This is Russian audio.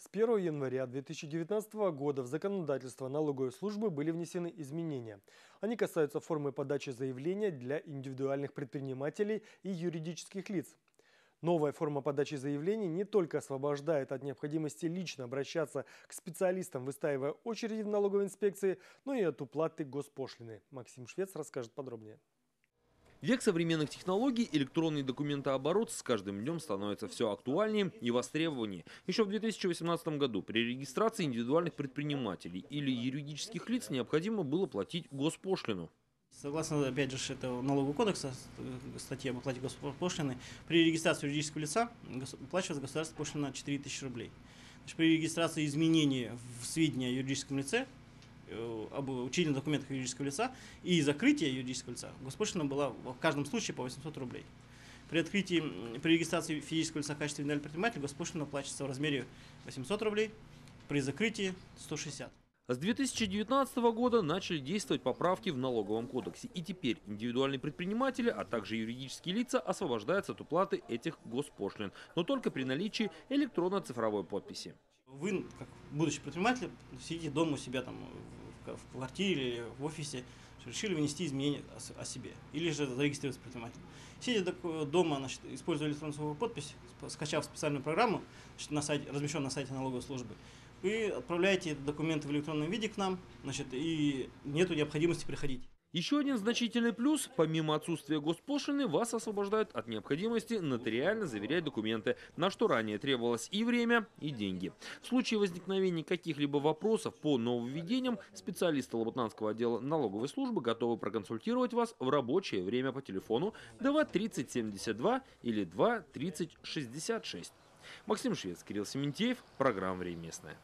С 1 января 2019 года в законодательство налоговой службы были внесены изменения. Они касаются формы подачи заявления для индивидуальных предпринимателей и юридических лиц. Новая форма подачи заявлений не только освобождает от необходимости лично обращаться к специалистам, выстаивая очереди в налоговой инспекции, но и от уплаты госпошлины. Максим Швец расскажет подробнее. Век современных технологий, электронный документооборот с каждым днем становится все актуальнее и востребованнее. Еще в 2018 году при регистрации индивидуальных предпринимателей или юридических лиц необходимо было платить госпошлину. Согласно, опять же, этого налогового кодекса, статьи об оплате госпошлины, при регистрации юридического лица уплачивается государственная пошлина 4000 рублей. При регистрации изменения в сведения о юридическом лице Э, об учредительных документах юридического лица и закрытие юридического лица, госпошлина была в каждом случае по 800 рублей. При открытии, при регистрации физического лица в качестве индивидуального предпринимателя госпошлина оплачивается в размере 800 рублей, при закрытии 160. С 2019 года начали действовать поправки в налоговом кодексе. И теперь индивидуальные предприниматели, а также юридические лица освобождаются от уплаты этих госпошлин, но только при наличии электронно-цифровой подписи. Вы, как будущий предприниматель, сидите дома у себя там в квартире или в офисе, решили внести изменения о себе или же зарегистрироваться предпринимателем. Сидя дома, значит, используя электронную подпись, скачав специальную программу, значит, на сайте, размещенную на сайте налоговой службы, вы отправляете документы в электронном виде к нам, значит, и нет необходимости приходить. Еще один значительный плюс, помимо отсутствия госпошлины, вас освобождают от необходимости нотариально заверять документы, на что ранее требовалось и время, и деньги. В случае возникновения каких-либо вопросов по нововведениям, специалисты Лабутнанского отдела налоговой службы готовы проконсультировать вас в рабочее время по телефону 2 30 72 или 2 30 66. Максим Швец, Кирилл Сементьев, программа «Время местное».